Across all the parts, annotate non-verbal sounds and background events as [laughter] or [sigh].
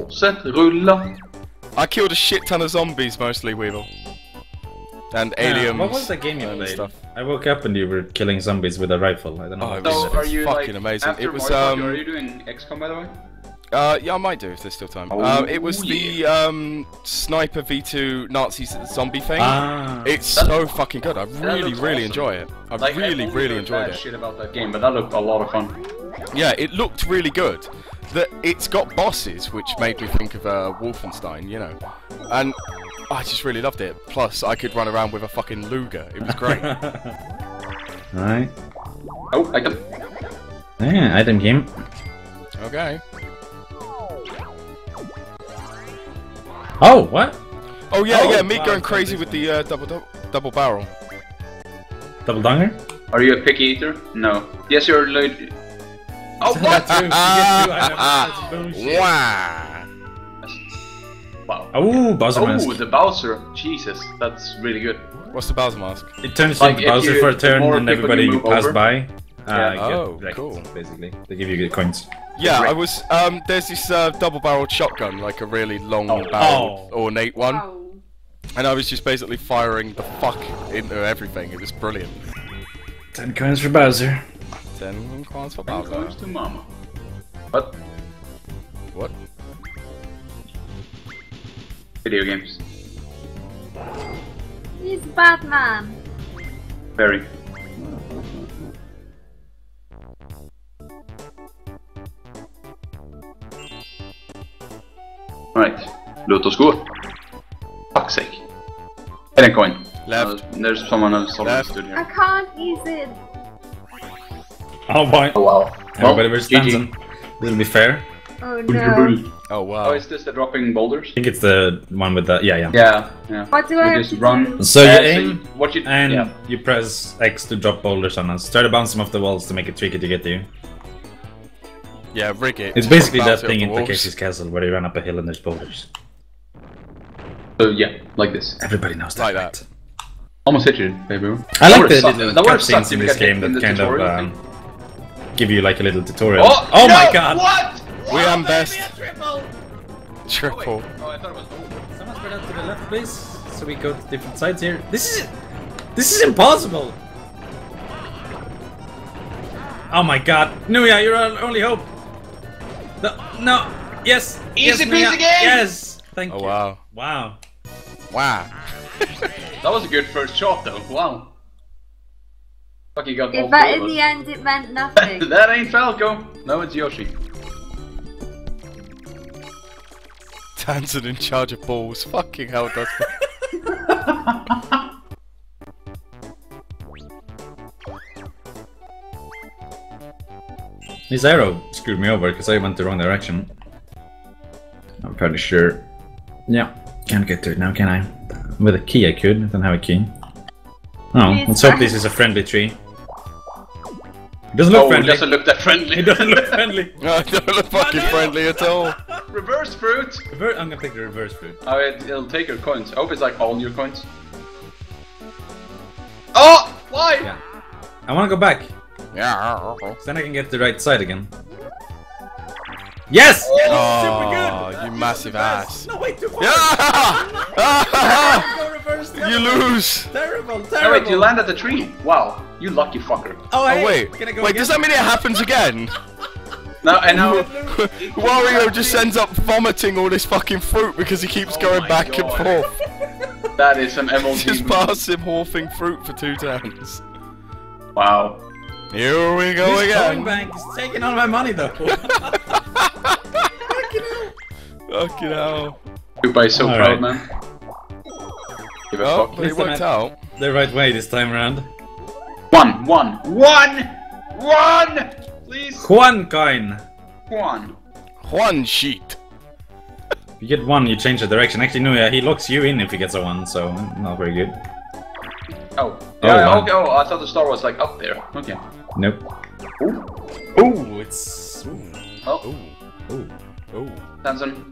Fortsätt rulla. I killed a shit ton of zombies mostly, Weevil. And aliens. what was the game you and played? stuff. I woke up and you were killing zombies with a rifle. I don't know. Oh, it was- So it are you fucking like amazing. After It was, Mario um, Are you doing XCOM by the way? Uh, yeah, I might do if there's still time. Oh, uh, it was the um, Sniper V2 Nazi zombie thing. Ah. It's so fucking good. I really, really awesome. enjoy it. I Like, really, I've really heard enjoyed it. Shit about that game, but that looked a lot of fun. Yeah, it looked really good. That it's got bosses, which made me think of uh, Wolfenstein, you know. And I just really loved it. Plus, I could run around with a fucking Luger. It was great. [laughs] Alright. Oh, I can. Yeah, item game. okay. Oh, what? Oh yeah, Oh, yeah. Me wow, going crazy with the uh, double, double double barrel. Double donger? Are you a picky eater? No. Yes, you're. Like... Oh, [laughs] what? Two, you get two items, that's bullshit. Wow. wow. Oh, Bowser Oh, mask. the Bowser. Jesus, that's really good. What's the Bowser mask? It turns Like, into if Bowser you- for a turn and everybody you you pass over- by. Uh, Yeah. get Oh, cool. Basically, they give you good coins. Yeah, I was. Um, there's this uh, double-barreled shotgun, like a really long Oh. ornate one, Oh. and I was just basically firing the fuck into everything. It was brilliant. Ten coins for Bowser. Ten coins for Bowser. Ten Bowser. coins to Mama. What? What? Video games. He's Batman. Very. Låt oss gå. Fuck's sake. Get a coin. Left. Uh, there's someone else already Left. stood I can't use it. Oh boy. Oh wow. Everybody versus GG. Tanzen. Will be fair. Oh no. Oh wow. Oh, is this the dropping boulders? I think it's the one with the yeah yeah. Yeah, yeah. What do You I just to run. So you aim what you and yeah. you press X to drop boulders on us. Try to bounce them off the walls to make it tricky to get to you. yeah, rig it. It's basically that thing in the walls. Takeshi's Castle where you run up a hill and there's boulders. So yeah, like this. Everybody knows that. Like that. Almost hit you, baby. I like That the little That would've cutscenes in this we got hit game that kind of um, give you like a little tutorial. Oh, oh no! my god! What? We are am best. Triple. Triple. Oh, I thought it was over. Someone spread out to the left, please, so we go to different sides here. This is this is impossible. Oh my god, Nuya, you're our only hope. No, no, yes, yes, Easy Nuya, peasy game! Yes, thank Oh you. wow. Wow. Wow. [laughs] That was a good first shot, though. Wow. Fuck, you got If all but in the end it meant [laughs] nothing. that ain't Falco. No, it's Yoshi. Tanzen in charge of balls. Fucking hell, does This arrow screwed me over because I went the wrong direction. I'm pretty sure. Yeah, can't get to it now, can I? With a key I could, I don't have a key. Oh, Please, let's hope this is a friendly tree. It doesn't look oh, friendly. it doesn't look that friendly. It doesn't look friendly. [laughs] I don't look fucking friendly at all. [laughs] Reverse fruit. Rever- I'm gonna take the reverse fruit. Oh, it, it'll take your coins. I hope it's like all your coins. Oh! Why? Yeah. I wanna go back, Yeah. so then I can get the right side again. Yes! yes! Oh, super oh, good! you massive ass. No, wait, too far! Yeah! [laughs] Reverse, you lose. Terrible, terrible! Oh, wait, you land at the tree. Wow, you lucky fucker. Oh, Oh hey, wait, Can go wait. again? Does that mean it happens again? Now, and now. [laughs] Wario just ends up vomiting all this fucking fruit because he keeps Oh going my back and forth. [laughs] that is some MLG. Just move. pass him horfing fruit for two turns. Wow. Here we go This coin again. bank is taking all my money though. Fucking hell. Everybody's so All proud, right. man. Give a Oh, fuck. but it worked man. out. the right way this time around. One, one, one, one. Please, Juan coin. one. One sheet. If you get one, you change the direction. Actually, no, yeah, he locks you in if he gets a one, so not very good. Oh. Oh, Yeah, wow. okay. Oh, I thought the star was like up there. Okay. Nope. Ooh. Oh, it's. Oh, Ooh. Oh. Tanzen. No,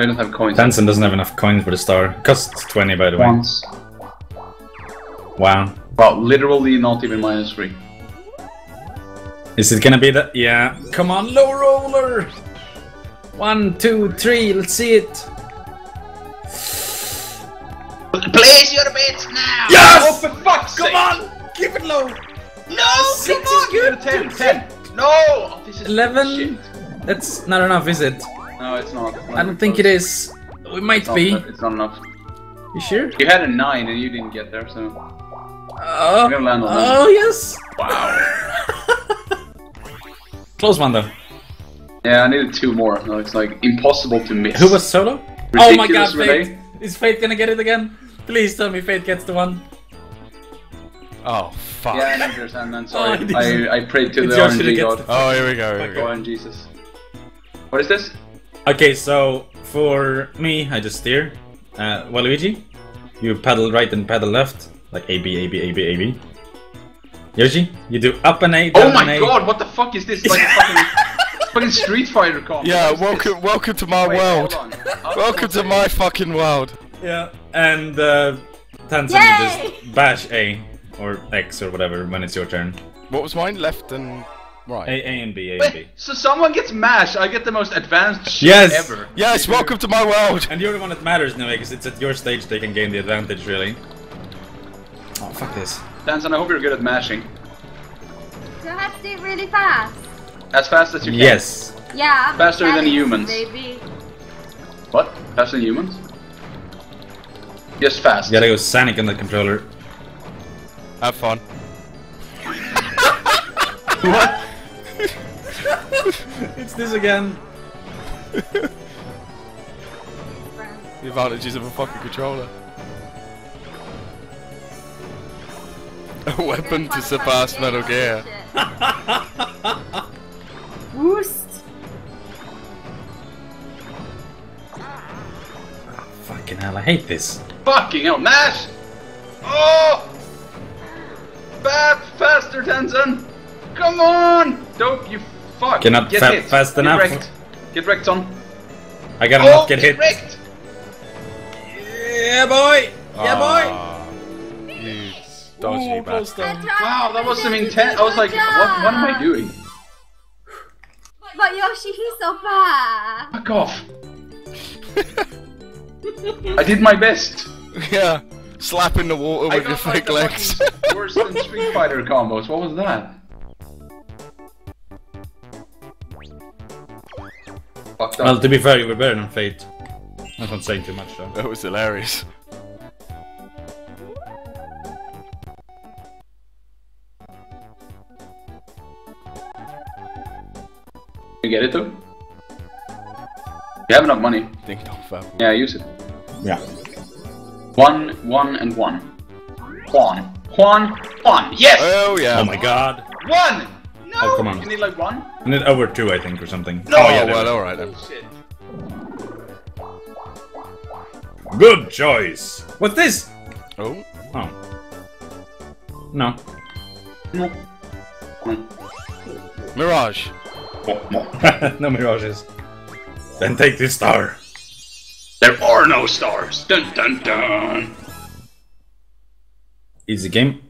you don't have coins. Tanzen doesn't have enough coins for the star. Costs 20, by the way. Once. Wow. Wow, literally not even minus three. Is it gonna be that? Yeah. Come on, low roller! One, two, three. Let's see it. Place your bets now! Yes! Oh, for fuck's sake! Come on, keep it low. No! Six come on! good. 10, 10! No! Oh, this is Eleven. shit. That's not enough, is it? No, it's not. It's not I don't think it is. We might It's not, be. it's not enough. You sure? You had a 9 and you didn't get there, so... Oh, You're gonna land on oh yes. Wow. [laughs] Close one though. Yeah, I needed two more. No, it's like impossible to miss. Who was solo? oh my god, Ridiculous relay. Fate! Is Fate gonna get it again? Please tell me Fate gets the one. Oh fuck. Yeah, I understand. I'm [laughs] sorry. Oh, I, I prayed to the yours RNG god. the- Oh, here we go. Here we Go oh, go. on, Jesus. What is this? Okay, so for me, I just steer. Uh, Waluigi, you paddle right and paddle left, like A B A B A B A B. Yoshi, you do up and A. Oh my and A. god, what the fuck is this? Like fucking, [laughs] fucking Street Fighter combo. Yeah, welcome, welcome to my Wait, world. hold on. [laughs] Up Welcome to my fucking world. Yeah, and uh, Tanzen, you just bash A or X or whatever when it's your turn. What was mine? Left and A, right. A and B, A and B. So someone gets mashed, I get the most advanced shit Yes. ever. Yes, welcome to my world. And you're the one that matters now, because it's at your stage they can gain the advantage, really. Oh, fuck this. Tanzen, I hope you're good at mashing. Do I have to do it really fast? As fast as you can. Yes. Yeah. Faster than humans. Baby. What? Faster than humans? Just fast. You gotta go Sonic on the controller. Have fun. [laughs] [laughs] what? It's this again. [laughs] The advantages of a fucking controller. A weapon to surpass Metal Gear. [laughs] Woost. Fucking hell, I hate this. Fucking hell, mash! Oh! Fat, faster, Tanzen! Come on! Don't you fuck! Cannot Get fa- hit. fast Get enough. Wrecked. Get wrecked, son. I gotta oh, not get hit. wrecked! Yeah, boy! Yeah, boy! Ah, You dodgy Ooh, bastard. I down. tried Wow, that was some best to intense. I was like, what, what am I doing? But Yoshi, he's so fast. Fuck off. I did my best. Yeah, slapping the water I with your got like fake legs. worse than Street Fighter combos. What was that? Fucked Well, to be fair, you were better than Fate. That's not saying too much, though. that was hilarious. You get it though? You have enough money. Ding dong fab. Yeah, use it. Yeah. One, one, and one. Juan. Juan. Juan. Yes! Oh yeah. Oh my god. One! No! Oh, come on. You need like one? And then over two, I think, or something. No! Oh, oh well, alright then. Bullshit. Good choice! What's this? Oh. Oh. No. No. No. Mirage. [laughs] no mirages. Then take this star. There are no stars. Dun dun dun. Easy game.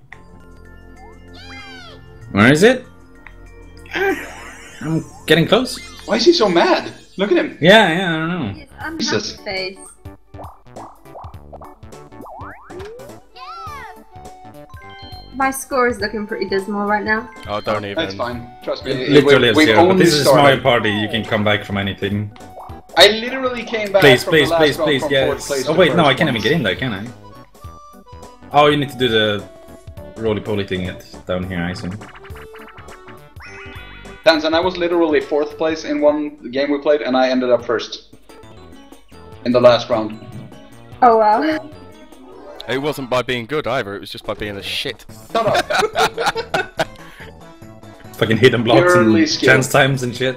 Where is it? I'm getting close. Why is he so mad? Look at him. Yeah, yeah, I don't know. His unhappy Jesus. face. My score is looking pretty dismal right now. Oh, don't even. That's fine. Trust me. Literally we, a we've zero. But only this is a Mario started. Party, you can come back from anything. I literally came back Please, from please, the last please, round please, from yes. Oh wait, no, I can't even get in there, can I? Oh, you need to do the roly-poly thing it down here, I assume. Tanzen, I was literally fourth place in one game we played, and I ended up first in the last round. Oh wow. It wasn't by being good either. It was just by being a shit. Shut up. [laughs] Fucking hidden blocks Purely and skill. chance times and shit.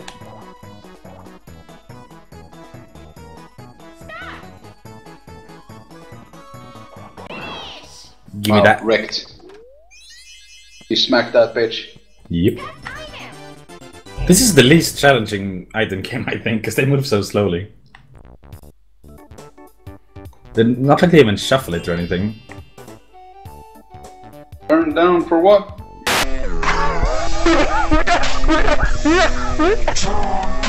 Give me Wow, that. Wrecked. You smacked that bitch. Yep. This is the least challenging item game, I think, because they move so slowly. They're not like they even shuffle it or anything. Turn down for what? [laughs]